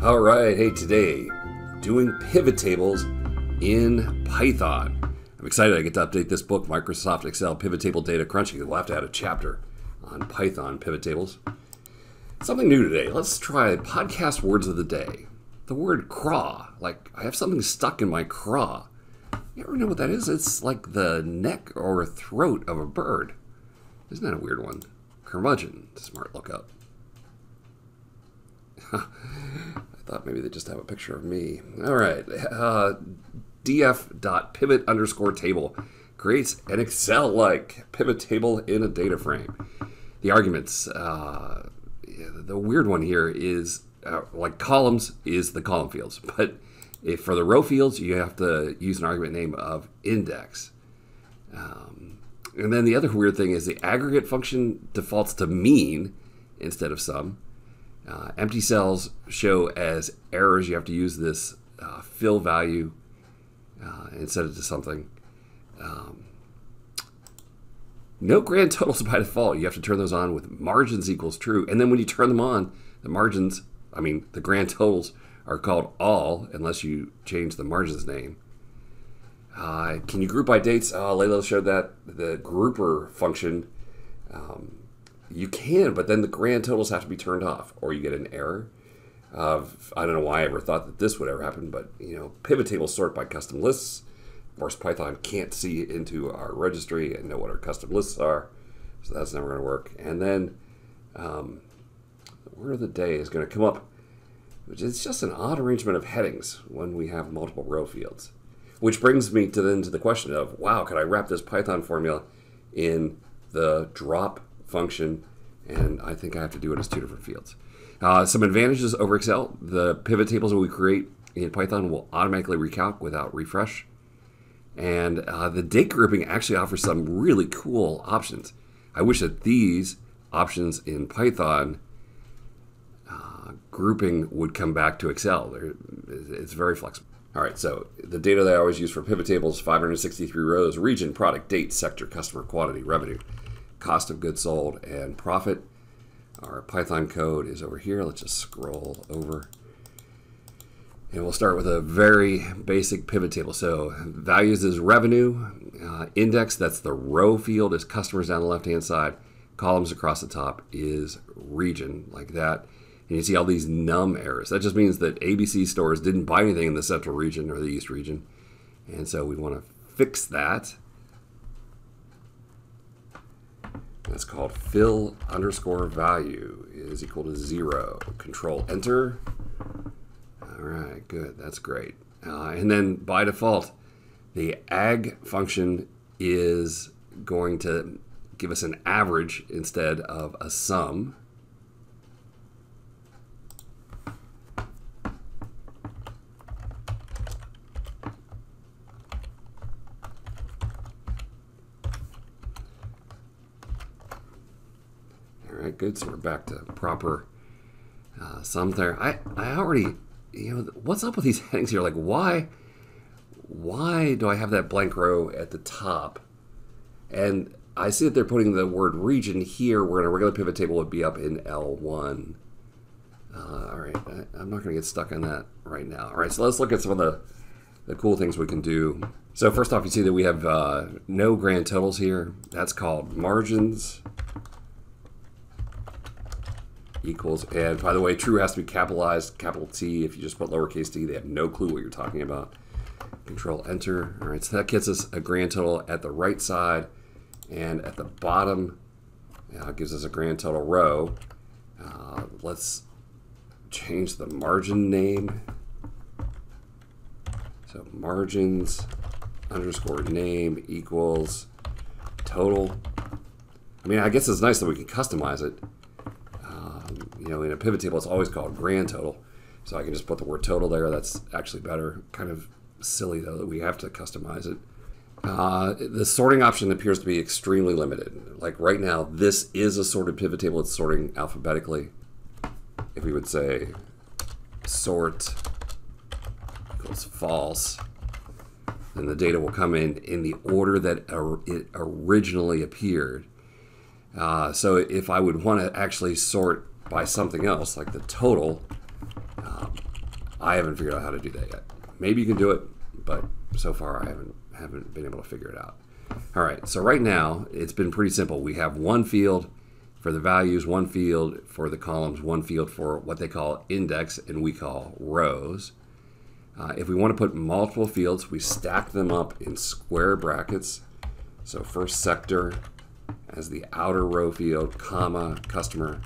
All right, hey, today doing pivot tables in Python. I'm excited I get to update this book, Microsoft Excel Pivot Table Data Crunching. We'll have to add a chapter on Python pivot tables. Something new today. Let's try podcast words of the day. The word craw, like I have something stuck in my craw. You ever know what that is? It's like the neck or throat of a bird. Isn't that a weird one? Curmudgeon, smart lookup. I thought maybe they just have a picture of me. All right. Uh, df.pivot underscore table creates an Excel like pivot table in a data frame. The arguments, uh, the weird one here is uh, like columns is the column fields, but if for the row fields, you have to use an argument name of index. Um, and then the other weird thing is the aggregate function defaults to mean instead of sum. Uh, empty cells show as errors. You have to use this uh, fill value uh, and set it to something. Um, no grand totals by default. You have to turn those on with margins equals true. And then when you turn them on, the margins, I mean, the grand totals are called all unless you change the margins name. Uh, can you group by dates? Oh, Layla showed that the grouper function. Um, you can, but then the grand totals have to be turned off, or you get an error. Of I don't know why I ever thought that this would ever happen, but you know, pivot tables sort by custom lists. Of course, Python can't see into our registry and know what our custom lists are, so that's never going to work. And then, um, word of the day is going to come up, which is just an odd arrangement of headings when we have multiple row fields. Which brings me to then to the question of, wow, could I wrap this Python formula in the drop function? And I think I have to do it as two different fields. Uh, some advantages over Excel. The pivot tables that we create in Python will automatically recalc without refresh. And uh, the date grouping actually offers some really cool options. I wish that these options in Python uh, grouping would come back to Excel. They're, it's very flexible. All right, so the data that I always use for pivot tables 563 rows, region, product, date, sector, customer, quantity, revenue, cost of goods sold, and profit. Our Python code is over here. Let's just scroll over. And we'll start with a very basic pivot table. So values is revenue. Uh, index, that's the row field, is customers down the left-hand side. Columns across the top is region, like that. And you see all these num errors. That just means that ABC stores didn't buy anything in the central region or the east region. And so we want to fix that. That's called fill underscore value is equal to zero. Control enter. All right, good. That's great. Uh, and then by default, the ag function is going to give us an average instead of a sum. All right, good. So we're back to proper uh, sum there. I, I already, you know, what's up with these headings here? Like, why, why do I have that blank row at the top? And I see that they're putting the word region here, where in a regular pivot table would be up in L1. Uh, all right, I, I'm not going to get stuck on that right now. All right, so let's look at some of the, the cool things we can do. So first off, you see that we have uh, no grand totals here. That's called margins equals. And by the way, true has to be capitalized, capital T. If you just put lowercase t, they have no clue what you're talking about. Control Enter. All right, so that gets us a grand total at the right side. And at the bottom, uh, gives us a grand total row. Uh, let's change the margin name. So margins underscore name equals total. I mean, I guess it's nice that we can customize it. You know, in a pivot table, it's always called grand total. So I can just put the word total there. That's actually better. Kind of silly, though, that we have to customize it. Uh, the sorting option appears to be extremely limited. Like right now, this is a sorted pivot table. It's sorting alphabetically. If we would say sort equals false, then the data will come in in the order that it originally appeared. Uh, so if I would want to actually sort by something else, like the total, um, I haven't figured out how to do that yet. Maybe you can do it, but so far I haven't haven't been able to figure it out. All right, so right now it's been pretty simple. We have one field for the values, one field for the columns, one field for what they call index and we call rows. Uh, if we want to put multiple fields, we stack them up in square brackets. So first sector as the outer row field, comma, customer,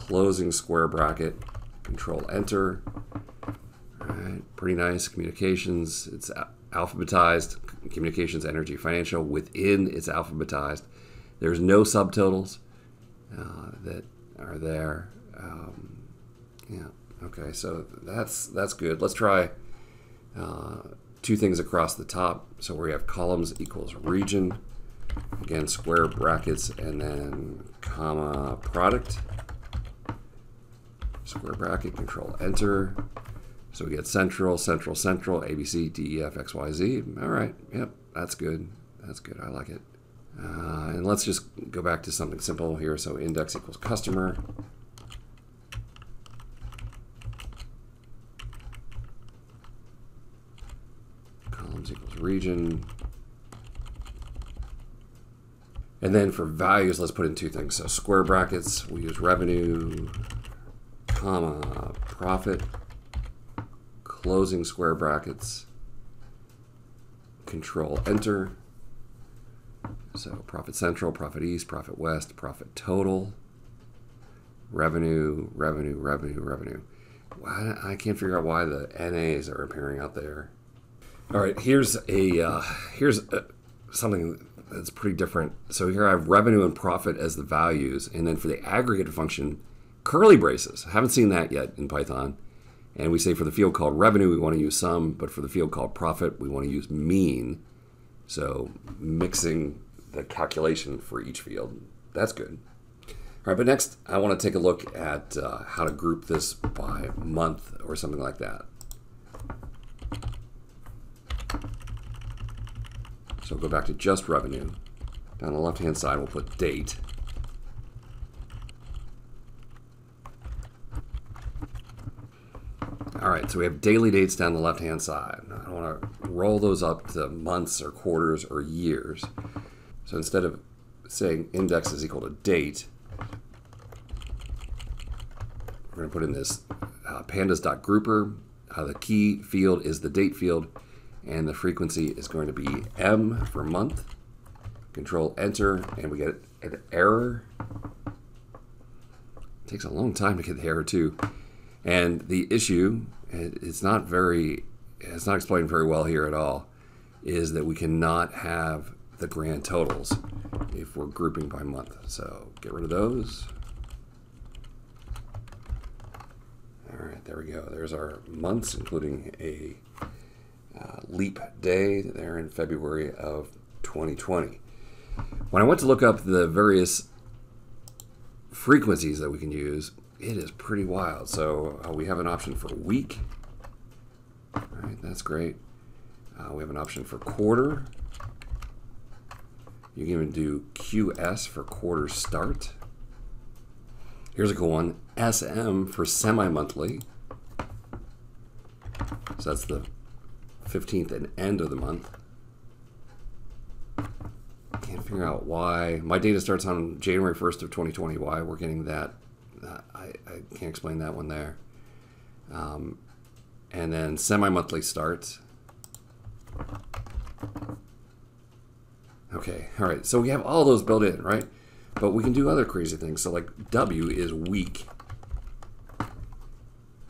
closing square bracket, control enter. All right, pretty nice. Communications, it's alphabetized. Communications, energy, financial, within it's alphabetized. There's no subtotals uh, that are there. Um, yeah. Okay. So that's that's good. Let's try uh, two things across the top. So we have columns equals region. Again, square brackets and then comma product. Square bracket, control enter. So we get central, central, central, A, B, C, D, E, F, X, Y, Z. All right. Yep. That's good. That's good. I like it. Uh, and let's just go back to something simple here. So index equals customer. Columns equals region. And then for values, let's put in two things. So square brackets, we use revenue, comma, profit, closing square brackets, control enter. So profit central, profit east, profit west, profit total, revenue, revenue, revenue, revenue. I can't figure out why the NAs are appearing out there. All right, here's a uh, here's a, something that's pretty different. So here I have revenue and profit as the values, and then for the aggregate function, curly braces. I haven't seen that yet in Python. And we say for the field called revenue, we want to use sum, but for the field called profit, we want to use mean. So mixing the calculation for each field. That's good. All right, but next I want to take a look at uh, how to group this by month or something like that. So go back to just revenue. Down the left-hand side, we'll put date. All right, so we have daily dates down the left-hand side. I don't want to roll those up to months or quarters or years. So instead of saying index is equal to date, we're going to put in this uh, pandas.grouper. Uh, the key field is the date field, and the frequency is going to be M for month. Control Enter, and we get an error. It takes a long time to get the error too. And the issue, it's not very, it's not explained very well here at all, is that we cannot have the grand totals if we're grouping by month. So get rid of those. All right, there we go. There's our months, including a uh, leap day there in February of 2020. When I went to look up the various frequencies that we can use, it is pretty wild. So uh, we have an option for week. All right, that's great. Uh, we have an option for quarter. You can even do QS for quarter start. Here's a cool one, SM for semi-monthly. So that's the 15th and end of the month. Can't figure out why. My data starts on January 1st of 2020. Why we're getting that, I, I can't explain that one there. Um, and then semi-monthly starts. Okay, all right. So we have all those built in, right? But we can do other crazy things. So like W is week.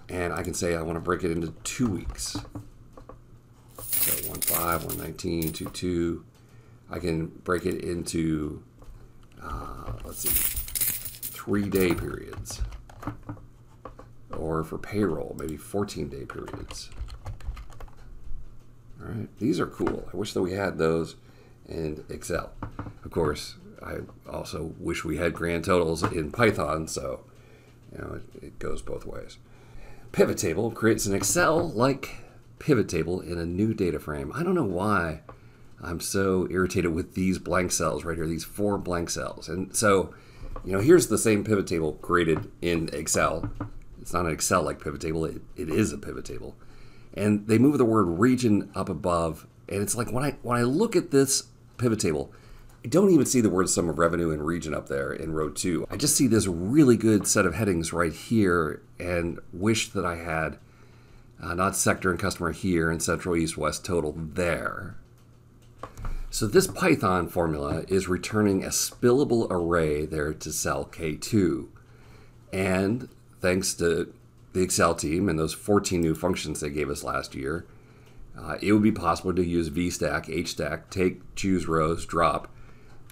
And I can say I want to break it into two weeks. So 1 5, 119, 2 2. I can break it into, uh, let's see, three day periods. Or for payroll, maybe 14 day periods. All right, these are cool. I wish that we had those in Excel. Of course, I also wish we had grand totals in Python, so you know it, it goes both ways. Pivot table creates an Excel-like pivot table in a new data frame. I don't know why I'm so irritated with these blank cells right here, these four blank cells. And so, you know, here's the same pivot table created in Excel. It's not an Excel like pivot table, it, it is a pivot table. And they move the word region up above. And it's like when I when I look at this pivot table, I don't even see the word sum of revenue and region up there in row two. I just see this really good set of headings right here and wish that I had uh, not sector and customer here and central, east, west total there. So this Python formula is returning a spillable array there to cell K2. And thanks to the Excel team and those 14 new functions they gave us last year, uh, it would be possible to use VStack, HStack, take, choose rows, drop,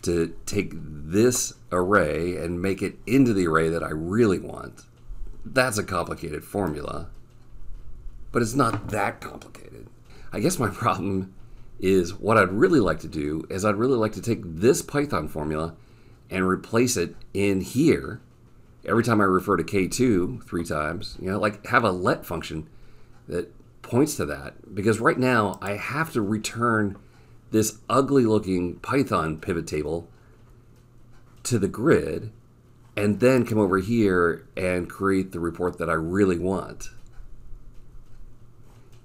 to take this array and make it into the array that I really want. That's a complicated formula, but it's not that complicated. I guess my problem is what I'd really like to do is I'd really like to take this Python formula and replace it in here. Every time I refer to K2 three times, you know, like have a let function that points to that. Because right now I have to return this ugly looking Python pivot table to the grid and then come over here and create the report that I really want.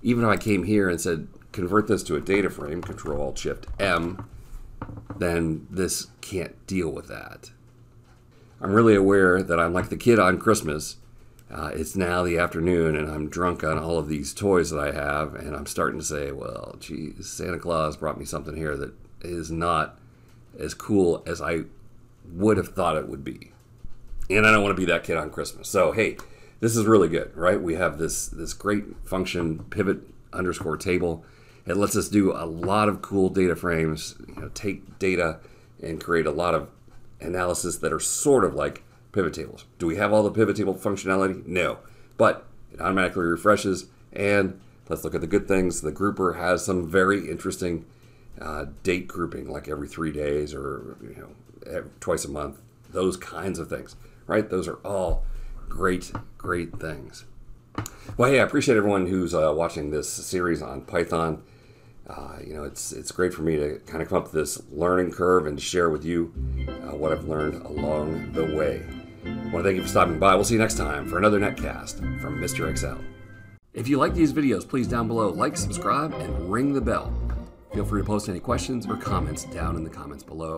Even if I came here and said, convert this to a data frame, Control Shift M, then this can't deal with that. I'm really aware that I'm like the kid on Christmas. Uh, it's now the afternoon and I'm drunk on all of these toys that I have, and I'm starting to say, well, geez, Santa Claus brought me something here that is not as cool as I would have thought it would be. And I don't want to be that kid on Christmas. So, hey, this is really good, right? We have this, this great function, pivot underscore table it lets us do a lot of cool data frames, you know, take data and create a lot of analysis that are sort of like pivot tables. Do we have all the pivot table functionality? No. But it automatically refreshes and let's look at the good things. The grouper has some very interesting uh, date grouping, like every three days or you know twice a month. Those kinds of things, right? Those are all great, great things. Well, hey, I appreciate everyone who's uh, watching this series on Python. Uh, you know, it's it's great for me to kind of come up this learning curve and share with you uh, what I've learned along the way. I want to thank you for stopping by. We'll see you next time for another netcast from Mr. Excel. If you like these videos, please down below like, subscribe, and ring the bell. Feel free to post any questions or comments down in the comments below.